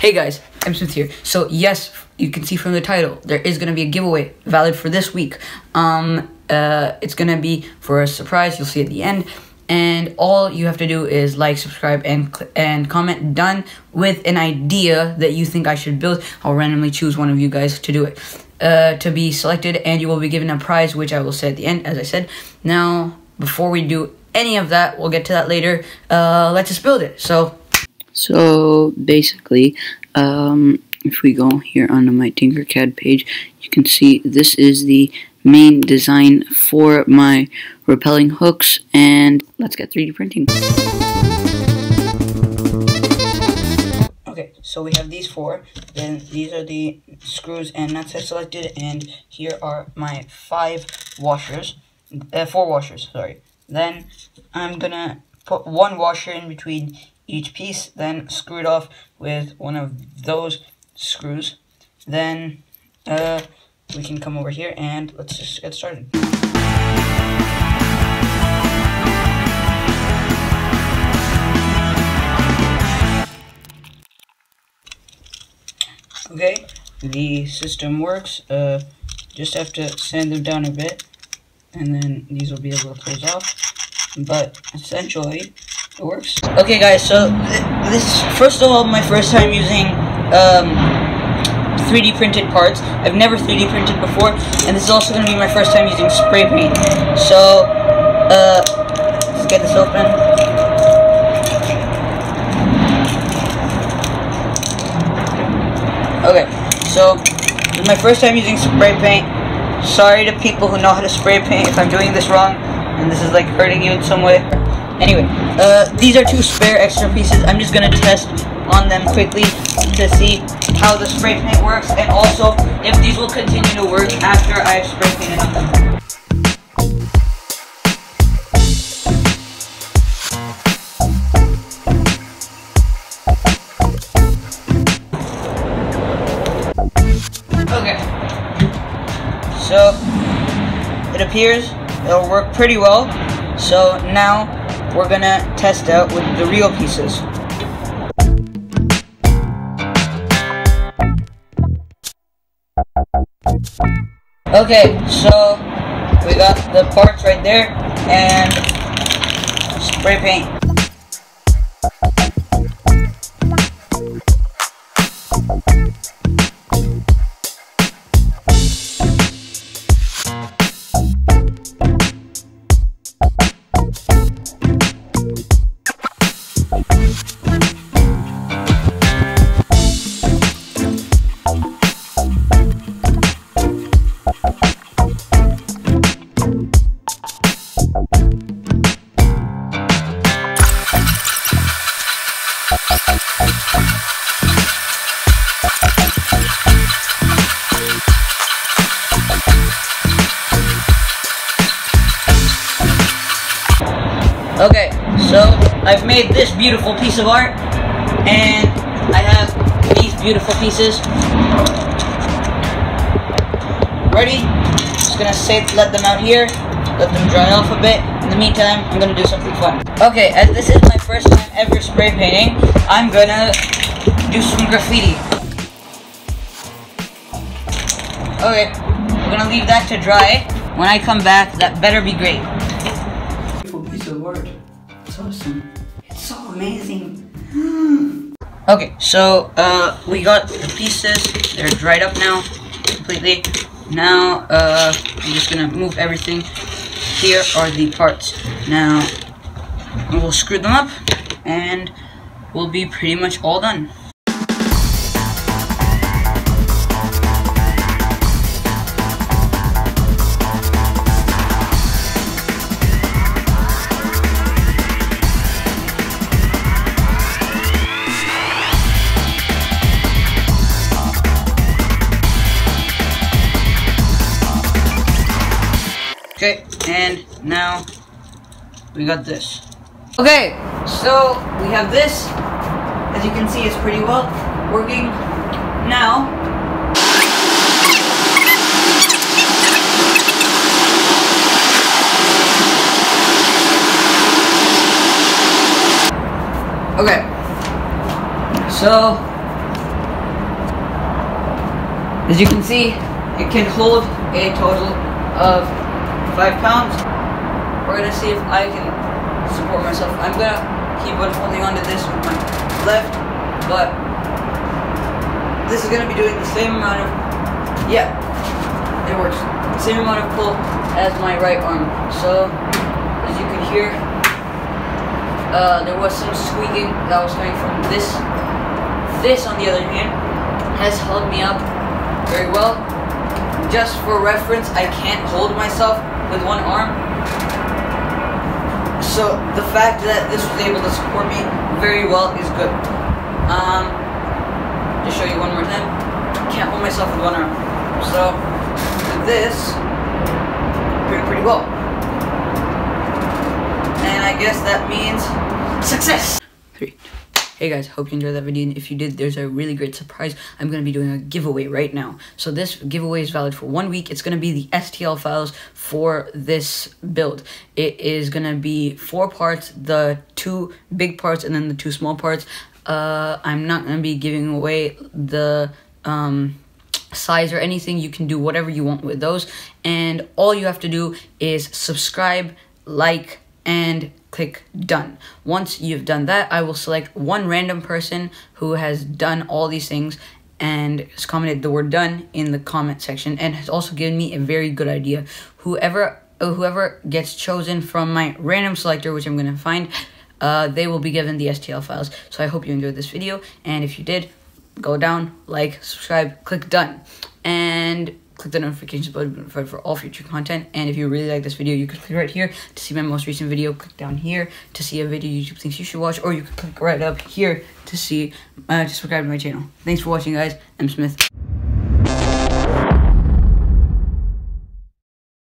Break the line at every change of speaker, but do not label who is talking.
Hey guys, M-Smith here. So yes, you can see from the title, there is gonna be a giveaway valid for this week. Um, uh, it's gonna be for a surprise. You'll see at the end, and all you have to do is like, subscribe, and and comment. Done with an idea that you think I should build. I'll randomly choose one of you guys to do it. Uh, to be selected, and you will be given a prize, which I will say at the end, as I said. Now, before we do any of that, we'll get to that later. Uh, let's just build it. So.
So basically, um, if we go here onto my Tinkercad page, you can see this is the main design for my repelling hooks and let's get 3D printing.
Okay, so we have these four. Then these are the screws and nuts I selected, and here are my five washers, uh, four washers. Sorry. Then I'm gonna put one washer in between each piece, then screw it off with one of those screws. Then uh, we can come over here and let's just get started. Okay, the system works. Uh, just have to sand them down a bit, and then these will be able to close off. But essentially, it works. Okay, guys. So th this is first of all my first time using um, 3D printed parts. I've never 3D printed before, and this is also going to be my first time using spray paint. So, uh, let's get this open. Okay, so this is my first time using spray paint. Sorry to people who know how to spray paint if I'm doing this wrong and this is like hurting you in some way. Anyway, uh, these are two spare extra pieces. I'm just gonna test on them quickly to see how the spray paint works and also if these will continue to work after I've spray painted them. Okay. So, it appears it'll work pretty well. So now we're gonna test out with the real pieces. Okay, so we got the parts right there and spray paint. So I've made this beautiful piece of art, and I have these beautiful pieces. Ready? Just gonna let them out here, let them dry off a bit. In the meantime, I'm gonna do something fun. Okay, as this is my first time ever spray painting, I'm gonna do some graffiti. Okay, we're gonna leave that to dry. When I come back, that better be great. Beautiful piece of art. It's awesome. It's so amazing. okay, so uh, we got the pieces. They're dried up now, completely. Now uh, I'm just gonna move everything. Here are the parts. Now we'll screw them up, and we'll be pretty much all done. Okay, and now we got this. Okay, so we have this. As you can see, it's pretty well working. Now, okay, so As you can see, it can hold a total of five pounds. We're gonna see if I can support myself. I'm gonna keep on holding on to this with my left, but this is gonna be doing the same amount of, yeah, it works. Same amount of pull as my right arm. So, as you can hear, uh, there was some squeaking that was coming from this. This, on the other hand, has held me up very well. Just for reference, I can't hold myself with one arm. So the fact that this was able to support me very well is good. Um, to show you one more time, can't hold myself with one arm. So this, doing pretty well. And I guess that means success. Three. Hey guys, hope you enjoyed that video. And if you did, there's a really great surprise. I'm going to be doing a giveaway right now. So this giveaway is valid for one week. It's going to be the STL files for this build. It is going to be four parts, the two big parts and then the two small parts. Uh, I'm not going to be giving away the um, size or anything. You can do whatever you want with those. And all you have to do is subscribe, like, and click done. Once you've done that, I will select one random person who has done all these things and has commented the word done in the comment section and has also given me a very good idea. Whoever uh, whoever gets chosen from my random selector, which I'm going to find, uh, they will be given the STL files. So I hope you enjoyed this video, and if you did, go down, like, subscribe, click done. And click the notifications button for all future content. And if you really like this video, you can click right here to see my most recent video. Click down here to see a video YouTube thinks you should watch, or you can click right up here to see uh, to subscribe to my channel. Thanks for watching, guys. M-Smith.